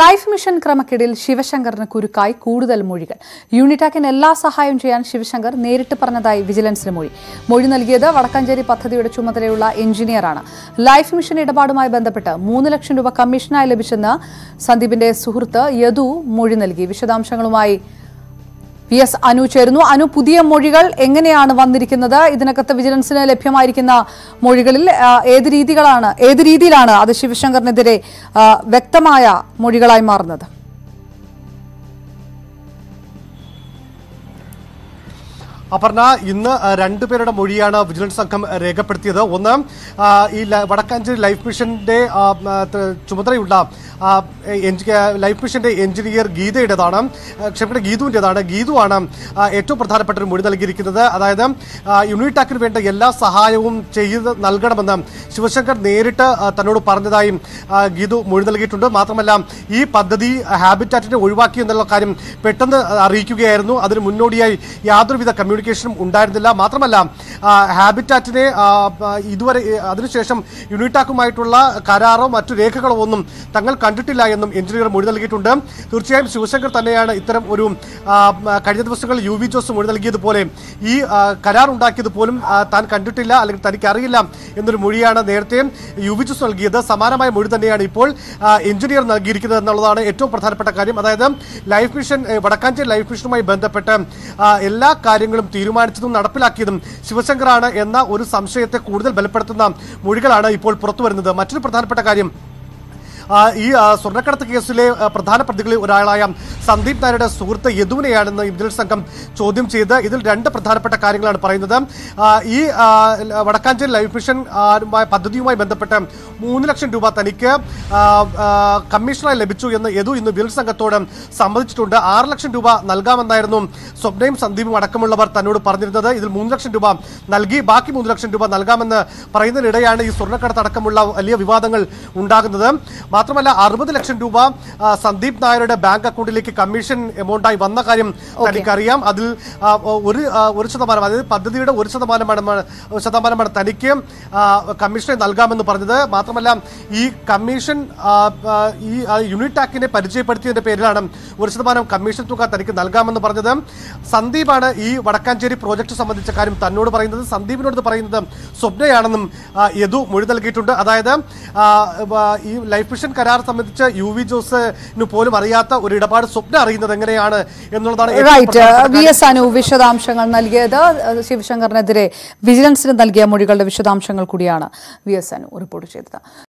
Life mission ക്രമക്കേടിൽ ശിവശങ്കറിന് കുരുക്കായി കൂടുതൽ മൊഴികൾ. യൂണിറ്റാക്കിന് എല്ലാ സഹായം ചെയ്യാൻ ശിവശങ്കർ നേരിട്ട് പറഞ്ഞതായി വിജിലൻസിന് മൊഴി. മൊഴി നൽകിയത് വടക്കാഞ്ചേരി പദ്ധതിയുടെ ചുമതലയുള്ള എഞ്ചിനീയറാണ്. ലൈഫ് മിഷൻ ഇടപാടുമായി ബന്ധപ്പെട്ട് മൂന്ന് ലക്ഷം രൂപ കമ്മീഷനായി ലഭിച്ചെന്ന് സന്ദീപിന്റെ സുഹൃത്ത് യദു മൊഴി നൽകി. വിശദാംശങ്ങളുമായി വി എസ് അനു ചേരുന്നു. അനു പുതിയ മൊഴികൾ എങ്ങനെയാണ് വന്നിരിക്കുന്നത്? ഇതിനകത്ത് വിജിലൻസിന് ലഭ്യമായിരിക്കുന്ന മൊഴികളിൽ ഏത് രീതികളാണ് ഏത് രീതിയിലാണ് അത് ശിവശങ്കറിനെതിരെ വ്യക്തമായ മൊഴികളായി മാറുന്നത്? അപർണ ഇന്ന് രണ്ടുപേരുടെ മൊഴിയാണ് വിജിലൻസ് സംഘം രേഖപ്പെടുത്തിയത്. ഒന്ന് ഈ വടക്കാഞ്ചേരി ലൈഫ് മിഷന്റെ ചുമതലയുള്ള ലൈഫ് മിഷന്റെ എഞ്ചിനീയർ ഗീതയുടേതാണ് ക്ഷമയുടെ ഗീതുവിന്റെതാണ് ഗീതുവാണ് ഏറ്റവും പ്രധാനപ്പെട്ട ഒരു മൊഴി നൽകിയിരിക്കുന്നത്. അതായത് യൂണിടാക്കിന് വേണ്ട എല്ലാ സഹായവും ചെയ്ത് നൽകണമെന്ന് ശിവശങ്കർ നേരിട്ട് തന്നോട് പറഞ്ഞതായും ഗീതു മൊഴി നൽകിയിട്ടുണ്ട്. മാത്രമല്ല ഈ പദ്ധതി ഹാബിറ്റാറ്റിനെ ഒഴിവാക്കി എന്നുള്ള കാര്യം പെട്ടെന്ന് അറിയിക്കുകയായിരുന്നു. അതിന് മുന്നോടിയായി യാതൊരുവിധ കമ്മ്യൂണിക്കേഷനും ഉണ്ടായിരുന്നില്ല. മാത്രമല്ല ഹാബിറ്റാറ്റിനെ ഇതുവരെ അതിനുശേഷം യൂണിറ്റാക്കുമായിട്ടുള്ള കരാറോ മറ്റു രേഖകളോ ഒന്നും തങ്ങൾ കണ്ടിട്ടില്ല എന്നും എഞ്ചിനീയർ മൊഴി നൽകിയിട്ടുണ്ട്. തീർച്ചയായും ശിവശങ്കർ തന്നെയാണ് ഇത്തരം ഒരു കഴിഞ്ഞ ദിവസങ്ങളിൽ യു വി ജോസ് മൊഴി നൽകിയതുപോലെ ഈ കരാർ ഉണ്ടാക്കിയത് പോലും താൻ കണ്ടിട്ടില്ല അല്ലെങ്കിൽ തനിക്ക് അറിയില്ല എന്നൊരു മൊഴിയാണ് നേരത്തെ യു വി ജോസ് നൽകിയത്. സമാനമായ മൊഴി തന്നെയാണ് ഇപ്പോൾ എഞ്ചിനീയർ നൽകിയിരിക്കുന്നത് എന്നുള്ളതാണ് ഏറ്റവും പ്രധാനപ്പെട്ട കാര്യം. അതായത് ലൈഫ് മിഷൻ വടക്കാഞ്ചേരി ലൈഫ് മിഷനുമായി ബന്ധപ്പെട്ട് എല്ലാ കാര്യങ്ങളും തീരുമാനിച്ചതും നടപ്പിലാക്കിയതും ശിവശങ്കറാണ് എന്ന ഒരു സംശയത്തെ കൂടുതൽ ബലപ്പെടുത്തുന്ന മൊഴികളാണ് ഇപ്പോൾ പുറത്തുവരുന്നത്. മറ്റൊരു പ്രധാനപ്പെട്ട കാര്യം ഈ സ്വർണക്കടത്ത് കേസിലെ പ്രധാന പ്രതികളിൽ ഒരാളായ സന്ദീപ് നായരുടെ സുഹൃത്ത് യദുവിനെയാണെന്ന് വിജിലൻസ് സംഘം ചോദ്യം ചെയ്ത് ഇതിൽ രണ്ട് പ്രധാനപ്പെട്ട കാര്യങ്ങളാണ് പറയുന്നത്. ഈ വടക്കാഞ്ചൽ ലൈഫ് മിഷൻ പദ്ധതിയുമായി ബന്ധപ്പെട്ട് മൂന്ന് ലക്ഷം രൂപ തനിക്ക് കമ്മീഷനായി ലഭിച്ചു എന്ന് യദു ഇന്ന് വിജിലൻസ് സംഘത്തോട് സമ്മതിച്ചിട്ടുണ്ട്. ആറ് ലക്ഷം രൂപ നൽകാമെന്നായിരുന്നു സ്വപ്നയും സന്ദീപും അടക്കമുള്ളവർ തന്നോട് പറഞ്ഞിരുന്നത്. ഇതിൽ മൂന്ന് ലക്ഷം രൂപ നൽകി ബാക്കി മൂന്ന് ലക്ഷം രൂപ നൽകാമെന്ന് പറയുന്നതിനിടെയാണ് ഈ സ്വർണക്കടത്ത് അടക്കമുള്ള വലിയ വിവാദങ്ങൾ ഉണ്ടാകുന്നത്. മാത്രമല്ല അറുപത് ലക്ഷം രൂപ സന്ദീപ് നായരുടെ ബാങ്ക് അക്കൗണ്ടിലേക്ക് കമ്മീഷൻ എമൗണ്ടായി വന്ന കാര്യം തനിക്കറിയാം. അതിൽ ഒരു ഒരു ശതമാനം അതായത് പദ്ധതിയുടെ ഒരു ശതമാനമാണ് ശതമാനമാണ് തനിക്ക് കമ്മീഷനെ നൽകാമെന്ന് പറഞ്ഞത്. മാത്രമല്ല ഈ കമ്മീഷൻ ഈ യൂണിറ്റ് ആക്ടിനെ പരിചയപ്പെടുത്തിയതിന്റെ പേരിലാണ് ഒരു ശതമാനം കമ്മീഷൻ തുക തനിക്ക് നൽകാമെന്ന് പറഞ്ഞത്. സന്ദീപാണ് ഈ വടക്കാഞ്ചേരി പ്രോജക്ട് സംബന്ധിച്ച കാര്യം തന്നോട് പറയുന്നത്. സന്ദീപിനോട് പറയുന്നത് സ്വപ്നയാണെന്നും യദു മൊഴി നൽകിയിട്ടുണ്ട്. അതായത് ഈ ലൈഫ് മിഷൻ കരാർ സംബന്ധിച്ച് യു വി ജോസിന് പോലും അറിയാത്ത ഒരു ഇടപാട് സ്വപ്നം അറിയുന്നത് എങ്ങനെയാണ് എന്നുള്ളതാണ് റൈറ്റ് വി എസ് അനു വിശദാംശങ്ങൾ നൽകിയത് ശിവശങ്കറിനെതിരെ വിജിലൻസിന് നൽകിയ മൊഴികളുടെ വിശദാംശങ്ങൾ കൂടിയാണ് വി എസ് അനു റിപ്പോർട്ട് ചെയ്തത്.